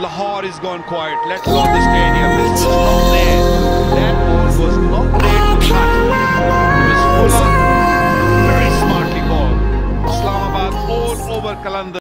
Lahore is gone quiet, let alone the stadium. This was not there. That ball was not there to cut. It was full on, very smartly ball. Islamabad all over Qalandar.